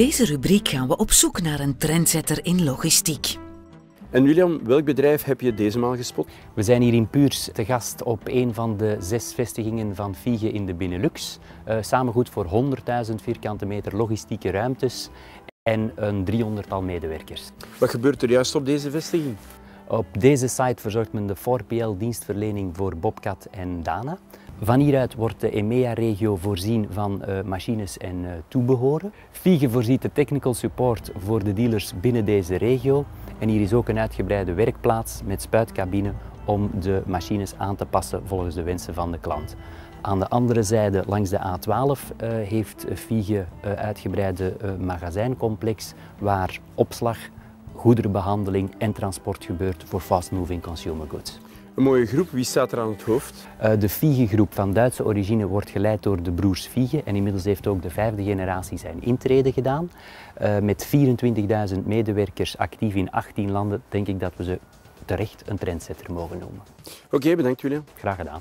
deze rubriek gaan we op zoek naar een trendsetter in logistiek. En William, welk bedrijf heb je deze maal gespot? We zijn hier in Puurs te gast op een van de zes vestigingen van Fiege in de Benelux. Uh, samengoed voor 100.000 vierkante meter logistieke ruimtes en een 300-tal medewerkers. Wat gebeurt er juist op deze vestiging? Op deze site verzorgt men de 4PL-dienstverlening voor Bobcat en Dana. Van hieruit wordt de EMEA-regio voorzien van uh, machines en uh, toebehoren. Fiege voorziet de technical support voor de dealers binnen deze regio. En hier is ook een uitgebreide werkplaats met spuitcabine om de machines aan te passen volgens de wensen van de klant. Aan de andere zijde, langs de A12, uh, eh, heeft Fiege uh, uitgebreide magazijncomplex waar opslag, goederenbehandeling en transport gebeurt voor fast-moving consumer goods. Een mooie groep. Wie staat er aan het hoofd? de Fiege-groep van Duitse origine wordt geleid door de broers Fiege en inmiddels heeft ook de vijfde generatie zijn intrede gedaan. met 24.000 medewerkers actief in 18 landen denk ik dat we ze terecht een trendsetter mogen noemen. Oké, okay, bedankt William. Graag gedaan.